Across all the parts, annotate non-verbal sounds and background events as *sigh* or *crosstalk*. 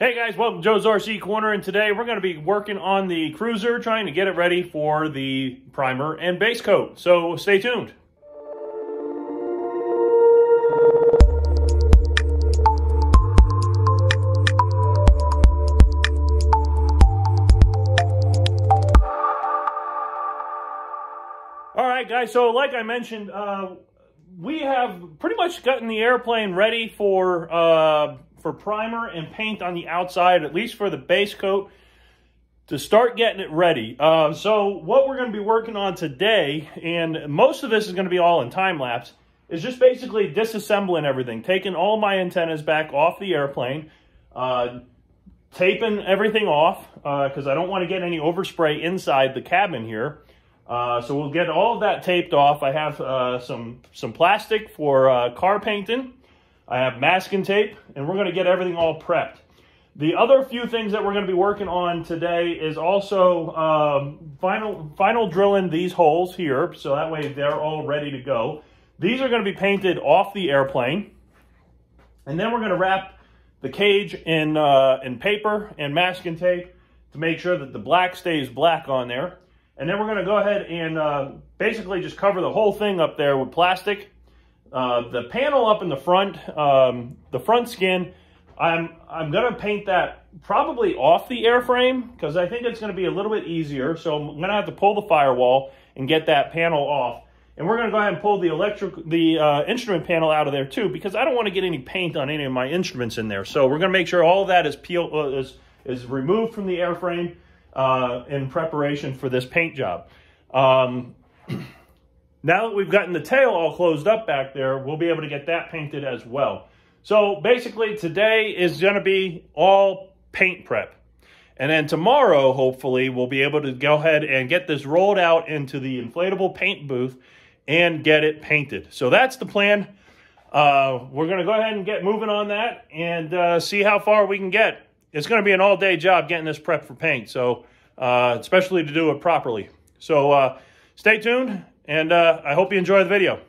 Hey guys, welcome to Joe's RC Corner, and today we're going to be working on the Cruzer, trying to get it ready for the primer and base coat. So stay tuned. All right, guys, so like I mentioned, uh, we have pretty much gotten the airplane ready for uh, for primer and paint on the outside, at least for the base coat, to start getting it ready. Uh, so what we're going to be working on today, and most of this is going to be all in time lapse, is just basically disassembling everything, taking all my antennas back off the airplane, uh, taping everything off because uh, I don't want to get any overspray inside the cabin here. Uh, so we'll get all of that taped off. I have uh, some some plastic for uh, car painting. I have masking tape, and we're going to get everything all prepped. The other few things that we're going to be working on today is also um, final, final drilling these holes here, so that way they're all ready to go. These are going to be painted off the airplane, and then we're going to wrap the cage in, uh, in paper and masking tape to make sure that the black stays black on there. And then we're going to go ahead and uh, basically just cover the whole thing up there with plastic uh, the panel up in the front, um, the front skin, I'm, I'm going to paint that probably off the airframe because I think it's going to be a little bit easier. So I'm going to have to pull the firewall and get that panel off. And we're going to go ahead and pull the electric, the uh, instrument panel out of there too, because I don't want to get any paint on any of my instruments in there. So we're going to make sure all that is peel, uh, is, is removed from the airframe uh, in preparation for this paint job. Um, *clears throat* Now that we've gotten the tail all closed up back there, we'll be able to get that painted as well. So basically today is going to be all paint prep. And then tomorrow, hopefully, we'll be able to go ahead and get this rolled out into the inflatable paint booth and get it painted. So that's the plan. Uh, we're going to go ahead and get moving on that and uh, see how far we can get. It's going to be an all-day job getting this prep for paint, so uh, especially to do it properly. So uh, stay tuned and uh, I hope you enjoy the video.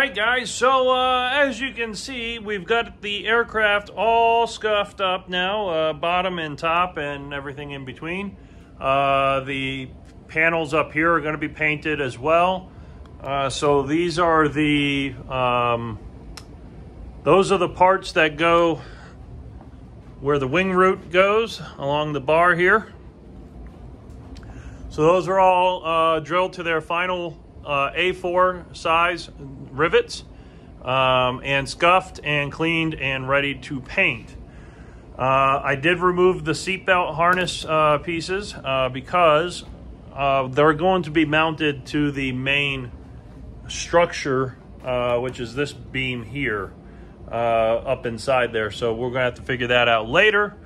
Right, guys. So uh, as you can see, we've got the aircraft all scuffed up now, uh, bottom and top and everything in between. Uh, the panels up here are going to be painted as well. Uh, so these are the, um, those are the parts that go where the wing root goes along the bar here. So those are all uh, drilled to their final uh, A4 size rivets um, and scuffed and cleaned and ready to paint. Uh, I did remove the seatbelt harness uh, pieces uh, because uh, they're going to be mounted to the main structure, uh, which is this beam here up inside there. So we're going to have to figure that out later.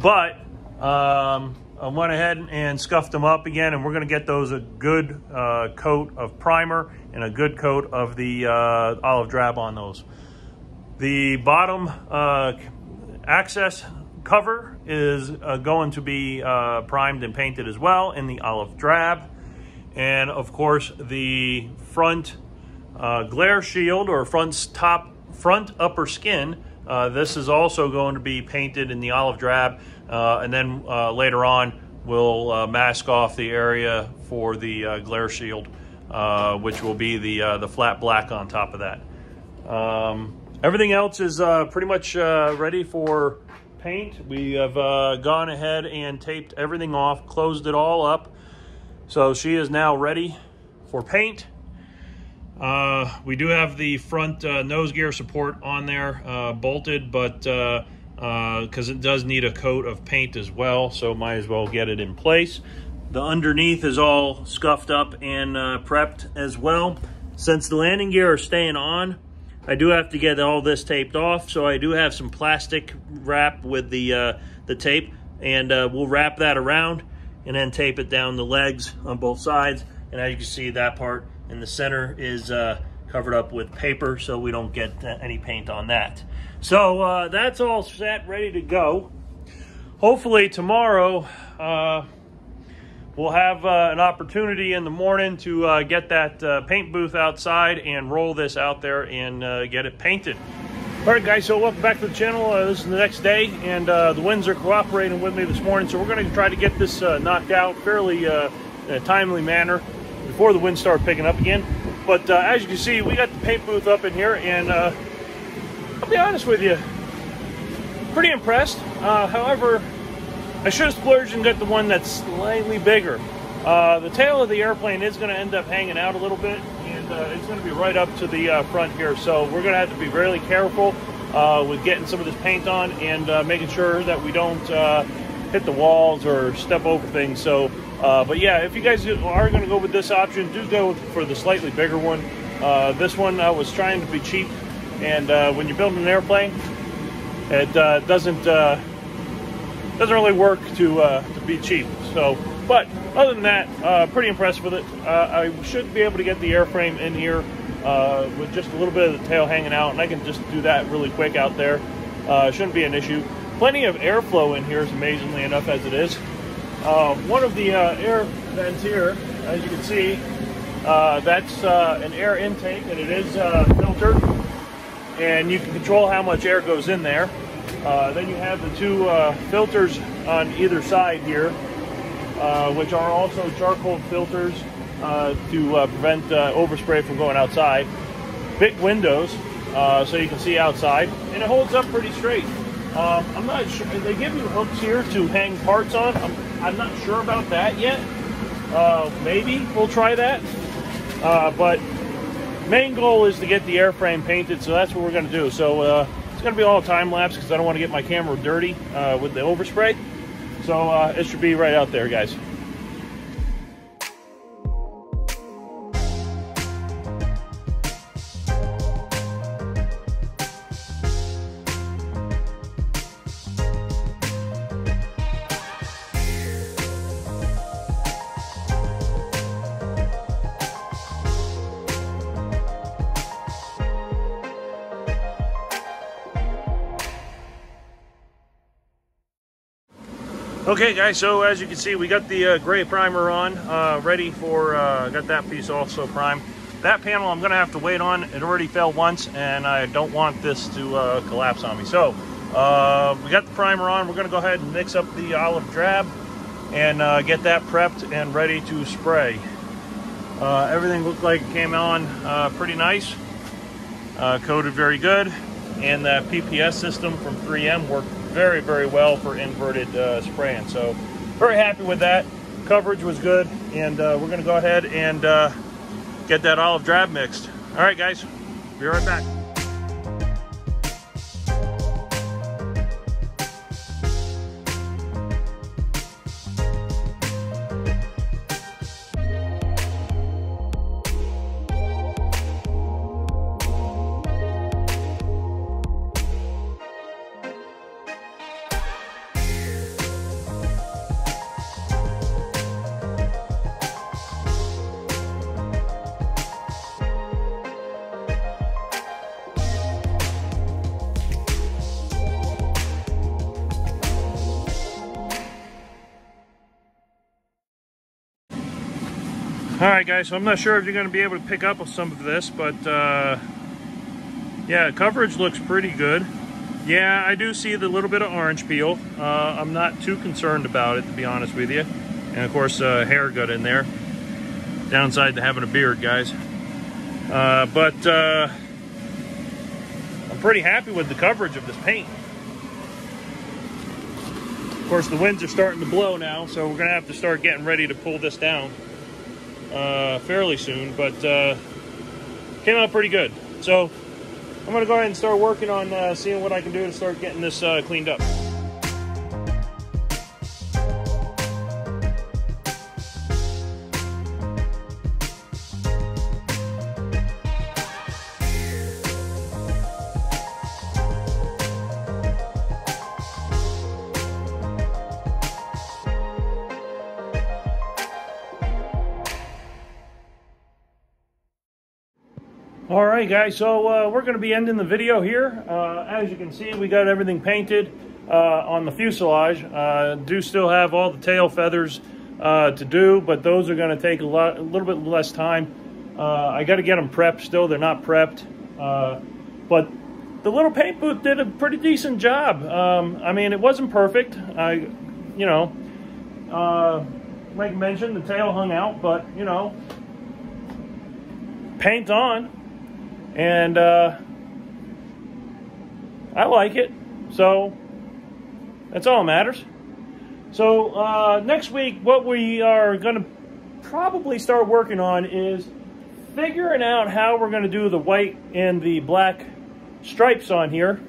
But um, I went ahead and scuffed them up again, and we're going to get those a good uh, coat of primer and a good coat of the uh, olive drab on those. The bottom uh, access cover is uh, going to be uh, primed and painted as well in the olive drab. And of course, the front uh, glare shield or front top front upper skin uh, this is also going to be painted in the olive drab, uh, and then uh, later on we'll uh, mask off the area for the glare shield, which will be the the flat black on top of that. Um, everything else is pretty much ready for paint. We have gone ahead and taped everything off, closed it all up. So she is now ready for paint. Uh, we do have the front uh, nose gear support on there uh, bolted, but because uh, it does need a coat of paint as well, so might as well get it in place. The underneath is all scuffed up and uh, prepped as well. Since the landing gear are staying on, I do have to get all this taped off, so I do have some plastic wrap with the, uh, the tape, and we'll wrap that around and then tape it down the legs on both sides. And as you can see, that part and the center is uh, covered up with paper so we don't get uh, any paint on that. So uh, that's all set, ready to go. Hopefully tomorrow uh, we'll have uh, an opportunity in the morning to uh, get that paint booth outside and roll this out there and get it painted. All right, guys, so welcome back to the channel. This is the next day, and the winds are cooperating with me this morning, so we're going to try to get this knocked out fairly in a timely manner before the wind started picking up again. But uh, as you can see, we got the paint booth up in here, and uh, I'll be honest with you, pretty impressed. Uh, however, I should have splurged and got the one that's slightly bigger. Uh, the tail of the airplane is going to end up hanging out a little bit, and uh, it's going to be right up to the uh, front here. So we're going to have to be really careful with getting some of this paint on and making sure that we don't hit the walls or step over things. So uh, but yeah, if you guys are going to go with this option, do go for the slightly bigger one. Uh, this one I was trying to be cheap, and uh, when you're building an airplane, it uh, doesn't uh, doesn't really work to to be cheap. So, but other than that, pretty impressed with it. I should be able to get the airframe in here with just a little bit of the tail hanging out, and I can just do that really quick out there. shouldn't be an issue. Plenty of airflow in here, is amazingly enough as it is. Uh, one of the uh, air vents here, as you can see, uh, that's uh, an air intake and it is uh, filtered. And you can control how much air goes in there. Then you have the two filters on either side here, which are also charcoal filters to prevent overspray from going outside. Big windows, so you can see outside, and it holds up pretty straight. Um, I'm not sure. They give you hooks here to hang parts on. I'm, I'm not sure about that yet. Uh, maybe we'll try that. Uh, but main goal is to get the airframe painted, so that's what we're going to do. So uh, it's going to be all time lapse because I don't want to get my camera dirty uh, with the overspray. So uh, it should be right out there, guys. Okay guys, so as you can see, we got the uh, gray primer on, uh, ready for, uh, got that piece also primed. that panel I'm to have to wait on. It already fell once, and I don't want this to uh, collapse on me. So uh, we got the primer on. We're to go ahead and mix up the olive drab and uh, get that prepped and ready to spray. Everything looked like it came on pretty nice. Coated very good. And that PPS system from 3M worked very, very well for inverted uh, spraying. So very happy with that. Coverage was good. And uh, we're going to go ahead and uh, get that olive drab mixed. All right, guys, be right back. All right, guys, so I'm not sure if you're going to be able to pick up some of this, but uh, yeah, coverage looks pretty good. Yeah, I do see the little bit of orange peel. Uh, I'm not too concerned about it, to be honest with you. And of course, uh, hair got in there. Downside to having a beard, guys. Uh, but uh, I'm pretty happy with the coverage of this paint. Of course, the winds are starting to blow now, so we're going to have to start getting ready to pull this down uh, fairly soon, but uh, came out pretty good. So I'm going to go ahead and start working on uh, seeing what I can do to start getting this uh, cleaned up. All right, guys, so uh, we're going to be ending the video here. Uh, as you can see, we got everything painted uh, on the fuselage. Uh, do still have all the tail feathers uh, to do, but those are going to take a, lot, a little bit less time. Uh, I got to get them prepped still. They're not prepped. but the little paint booth did a pretty decent job. Um, I mean, it wasn't perfect. I, you know, like mentioned, the tail hung out, but, you know, paint on and uh, I like it. So that's all that matters. So uh, next week, what we are going to probably start working on is figuring out how we're going to do the white and the black stripes on here,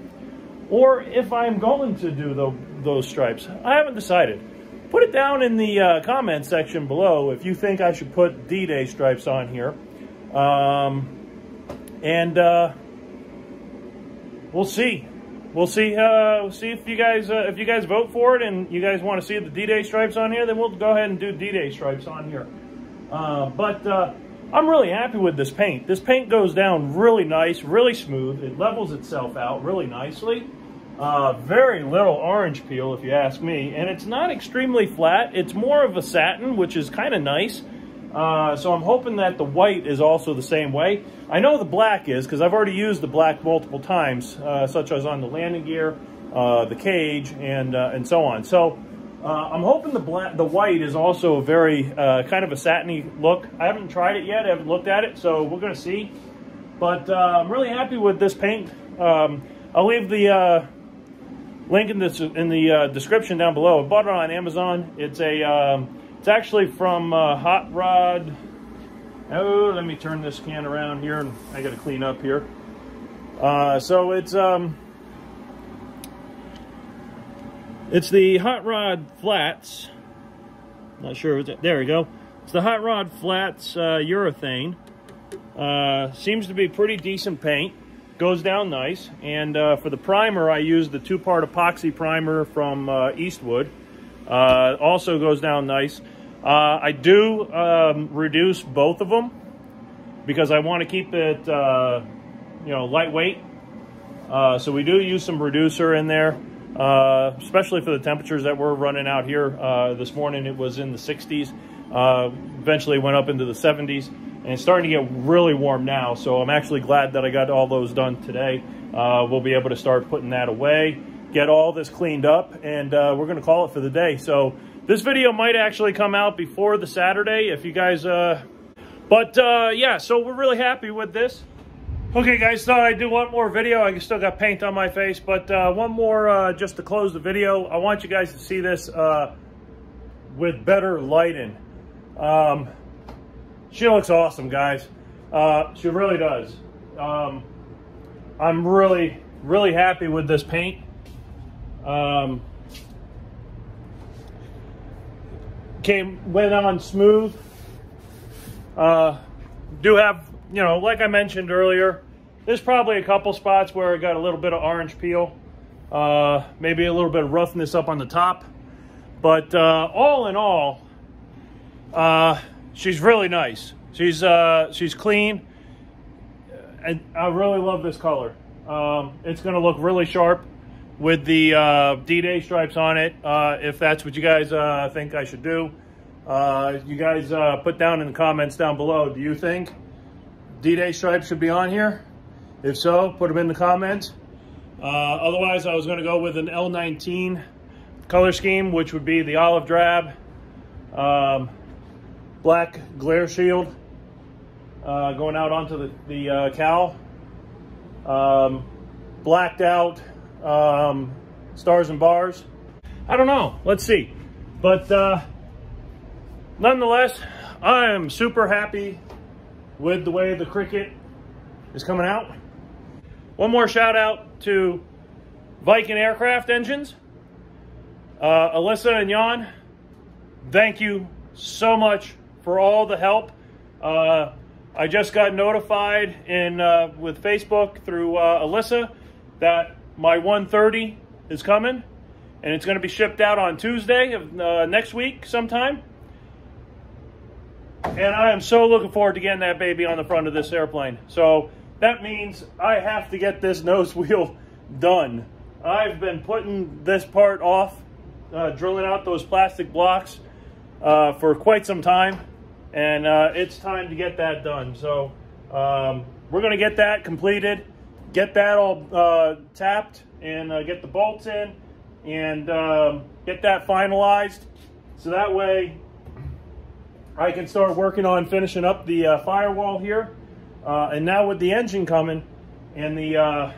or if I'm going to do the, those stripes. I haven't decided. Put it down in the uh, comment section below if you think I should put D-Day stripes on here. Um, and uh, we'll see. We'll see. Uh, see if you guys uh, if you guys vote for it and you guys want to see the D-Day stripes on here, then we'll go ahead and do D-Day stripes on here. Uh, but uh, I'm really happy with this paint. This paint goes down really nice, really smooth. It levels itself out really nicely. Uh, very little orange peel, if you ask me, and it's not extremely flat. It's more of a satin, which is kind of nice. Uh, so I'm hoping that the white is also the same way. I know the black is because I've already used the black multiple times, uh, such as on the landing gear, uh, the cage, and uh, and so on. So uh, I'm hoping the black, the white is also a very uh, kind of a satiny look. I haven't tried it yet. I haven't looked at it, so we're going to see. But I'm really happy with this paint. Um, I'll leave the link in, this, in the description down below. I bought it on Amazon. It's a um, it's actually from uh, Hot Rod. Oh, let me turn this can around here, and I got to clean up here. Uh, so it's um, it's the Hot Rod Flatz. Not sure. There we go. It's the Hot Rod Flatz uh, urethane. Uh, seems to be pretty decent paint. Goes down nice. And uh, for the primer, I used the two-part epoxy primer from uh, Eastwood. Uh, also goes down nice. Uh, I do um, reduce both of them because I want to keep it, uh, you know, lightweight. Uh, so we do use some reducer in there, uh, especially for the temperatures that we're running out here. Uh, this morning it was in the 60s, eventually went up into the 70s. and it's starting to get really warm now. So I'm actually glad that I got all those done today. We'll be able to start putting that away, get all this cleaned up, and uh, we're to call it for the day. So this video might actually come out before the Saturday if you guys... Uh... But uh, yeah, so we're really happy with this. Okay, guys, thought I'd do one more video. I still got paint on my face, but uh, one more uh, just to close the video. I want you guys to see this uh, with better lighting. Um, she looks awesome, guys. Uh, she really does. Um, I'm really, really happy with this paint. Um, came, went on smooth. Uh, do have, you know, like I mentioned earlier, there's probably a couple spots where I got a little bit of orange peel. Uh, maybe a little bit of roughness up on the top. But uh, all in all, uh, she's really nice. She's uh, she's clean. And I really love this color. Um, it's going to look really sharp with the uh, D-Day stripes on it, uh, if that's what you guys uh, think I should do. Uh, you guys uh, put down in the comments down below, do you think D-Day stripes should be on here? If so, put them in the comments. Uh, otherwise, I was going to go with an L19 color scheme, which would be the olive drab, um, black glare shield, going out onto the, the cowl. Um, blacked out um, stars and bars. I don't know. Let's see. But uh, nonetheless, I am super happy with the way the Cricket is coming out. One more shout out to Viking Aircraft Engines. Uh, Alyssa and Jan, thank you so much for all the help. Uh, I just got notified in uh, with Facebook through uh, Alyssa that my 130 is coming, and it's going to be shipped out on Tuesday of uh, next week sometime. And I am so looking forward to getting that baby on the front of this airplane. So that means I have to get this *laughs* nose wheel done. I've been putting this part off, uh, drilling out those plastic blocks uh, for quite some time and uh, it's time to get that done. So um, we're going to get that completed, get that all uh, tapped, and uh, get the bolts in, and um, get that finalized. So that way I can start working on finishing up the uh, firewall here. Uh, and now with the engine coming and the uh,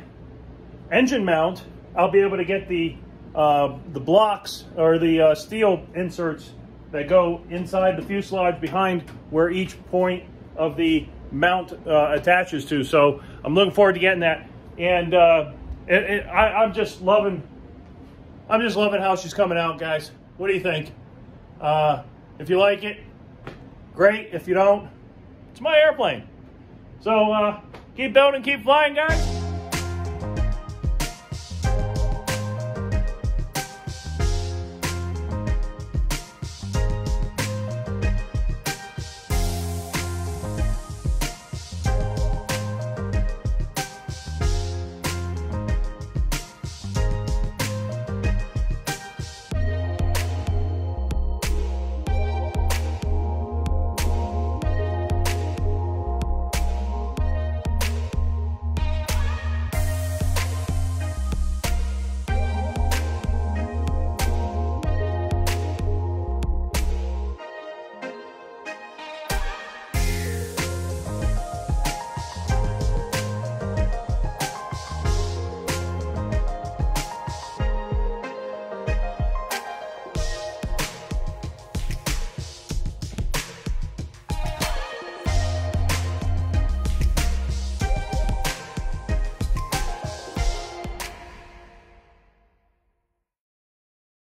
engine mount, I'll be able to get the the blocks or the steel inserts that go inside the fuselage behind where each point of the mount uh, attaches to. So I'm looking forward to getting that. And uh, it, it, I, am just loving, I'm just loving how she's coming out, guys. What do you think? Uh, if you like it, great. If you don't, it's my airplane. So uh, keep building, keep flying, guys.